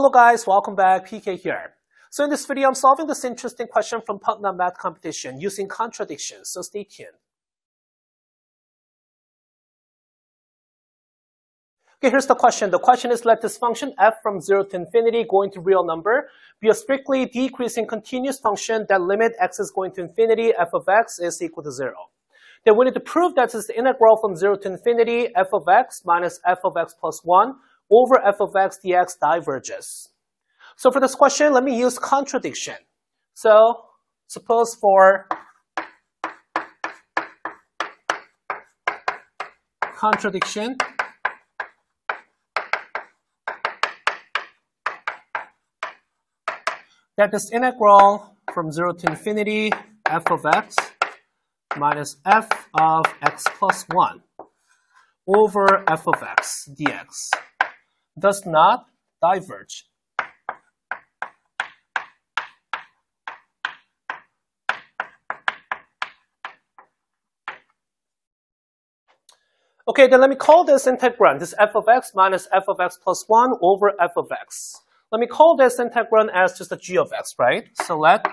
Hello guys, welcome back, PK here. So in this video, I'm solving this interesting question from Putnam Math Competition using contradictions, so stay tuned. Okay, here's the question. The question is let this function f from 0 to infinity going to real number be a strictly decreasing continuous function that limit x is going to infinity, f of x is equal to 0. Then we need to prove that this integral from 0 to infinity, f of x minus f of x plus 1 over f of x dx diverges. So for this question, let me use contradiction. So suppose for contradiction, that this integral from 0 to infinity f of x minus f of x plus 1 over f of x dx does not diverge. Okay, then let me call this integrand, this f of x minus f of x plus 1 over f of x. Let me call this integrand as just a g of x, right? So let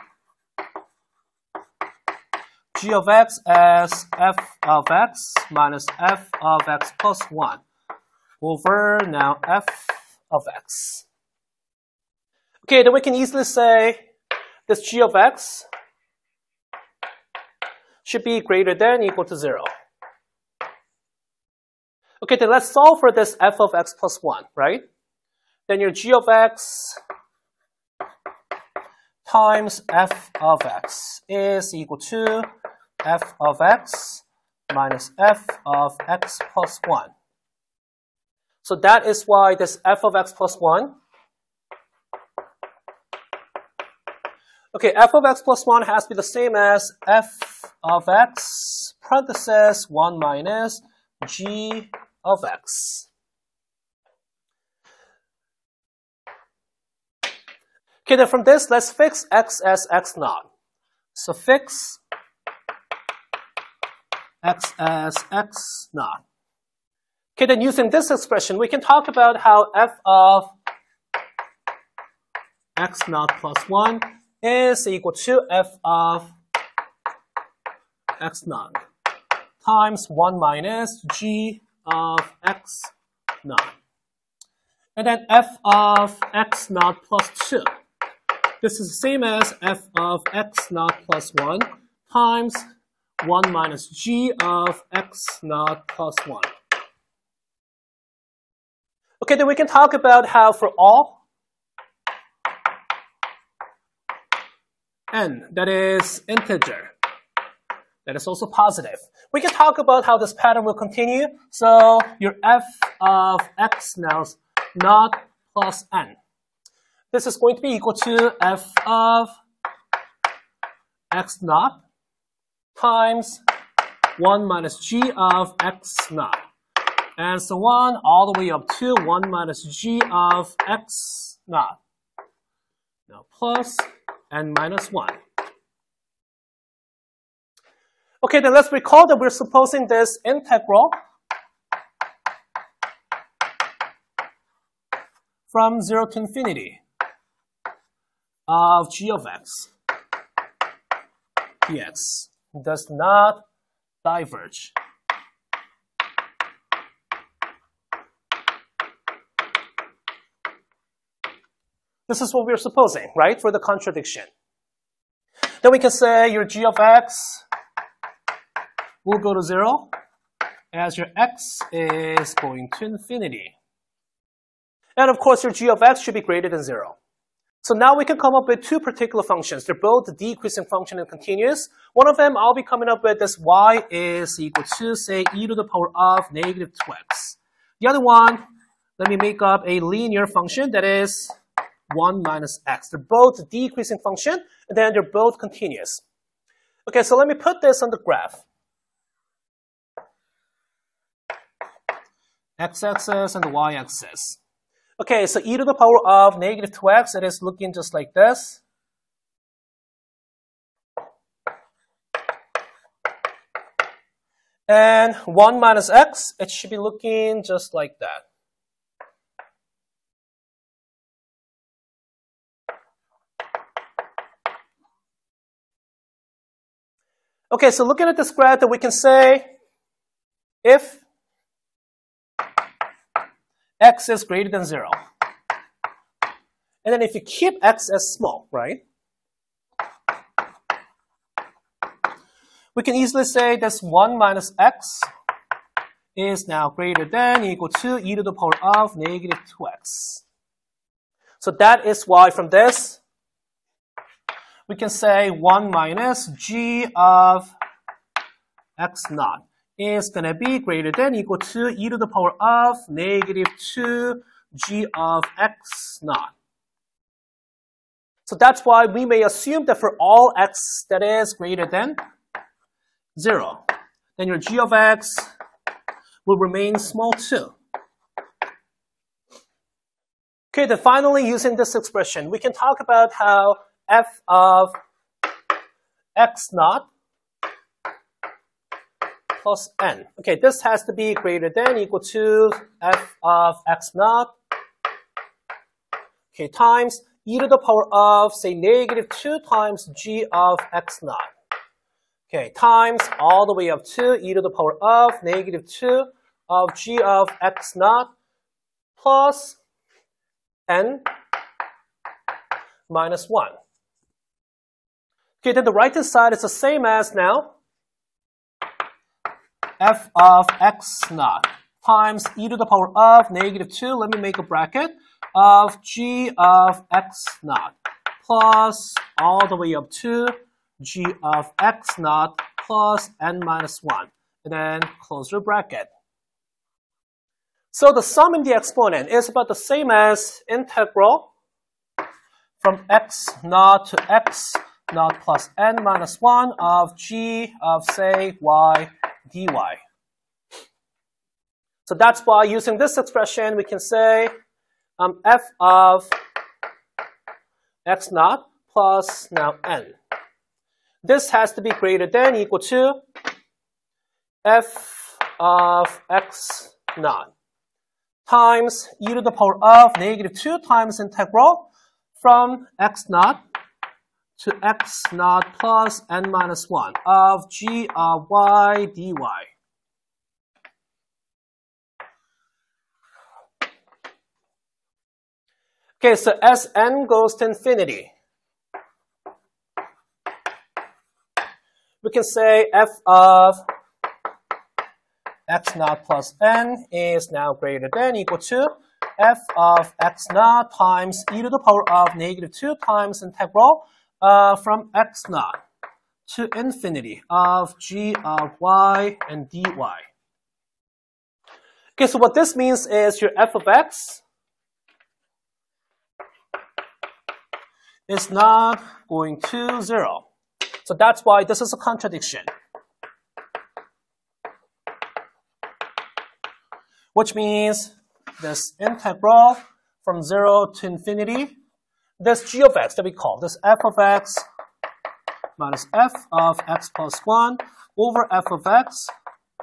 g of x as f of x minus f of x plus 1 over now f of x. Okay, then we can easily say this g of x should be greater than equal to 0. Okay, then let's solve for this f of x plus 1, right? Then your g of x times f of x is equal to f of x minus f of x plus 1. So that is why this f of x plus 1. Okay, f of x plus 1 has to be the same as f of x parenthesis 1 minus g of x. Okay, then from this, let's fix x as x naught. So fix x as x naught. Okay, then using this expression, we can talk about how f of x naught plus 1 is equal to f of x naught times 1 minus g of x naught. And then f of x naught plus 2. This is the same as f of x naught plus 1 times 1 minus g of x naught plus 1. Okay, then we can talk about how for all n, that is integer, that is also positive. We can talk about how this pattern will continue. So your f of x now is not plus n. This is going to be equal to f of x naught times 1 minus g of x naught and so on, all the way up to 1 minus g of x naught. Now plus and minus 1. Okay, then let's recall that we're supposing this integral from 0 to infinity of g of x dx does not diverge. This is what we're supposing, right, for the contradiction. Then we can say your g of x will go to 0 as your x is going to infinity. And of course, your g of x should be greater than 0. So now we can come up with two particular functions. They're both decreasing function and continuous. One of them I'll be coming up with is y is equal to, say, e to the power of negative 2x. The other one, let me make up a linear function that is 1 minus x. They're both decreasing function, and then they're both continuous. Okay, so let me put this on the graph. x-axis and the y-axis. Okay, so e to the power of negative 2x, it is looking just like this. And 1 minus x, it should be looking just like that. Okay, so looking at this graph, that we can say if x is greater than 0, and then if you keep x as small, right, we can easily say this 1 minus x is now greater than equal to e to the power of negative 2x. So that is why from this, we can say 1 minus g of x naught is going to be greater than equal to e to the power of negative 2 g of x naught. So that's why we may assume that for all x that is greater than 0, then your g of x will remain small too. Okay, then finally using this expression, we can talk about how f of x naught plus n. Okay, this has to be greater than equal to f of x naught okay, times e to the power of, say, negative 2 times g of x naught. Okay, times all the way up to e to the power of negative 2 of g of x naught plus n minus 1. Okay, then the right-hand side is the same as now. F of x naught times e to the power of negative 2, let me make a bracket, of g of x naught plus all the way up to g of x naught plus n minus 1, and then close your bracket. So the sum in the exponent is about the same as integral from x naught to x naught plus n minus 1 of g of, say, y dy. So that's why using this expression, we can say um, f of x naught plus now n. This has to be greater than equal to f of x naught times e to the power of negative 2 times integral from x naught to x naught plus n minus 1 of g of y dy. Okay, so as n goes to infinity, we can say f of x naught plus n is now greater than equal to f of x naught times e to the power of negative 2 times integral uh, from x naught to infinity of g of y and dy. Okay, so what this means is your f of x is not going to 0. So that's why this is a contradiction. which means this integral from 0 to infinity, this g of x that we call this f of x minus f of x plus 1 over f of x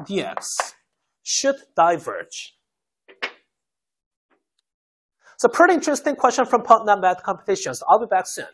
dx should diverge. It's a pretty interesting question from Putnam Math competitions. I'll be back soon.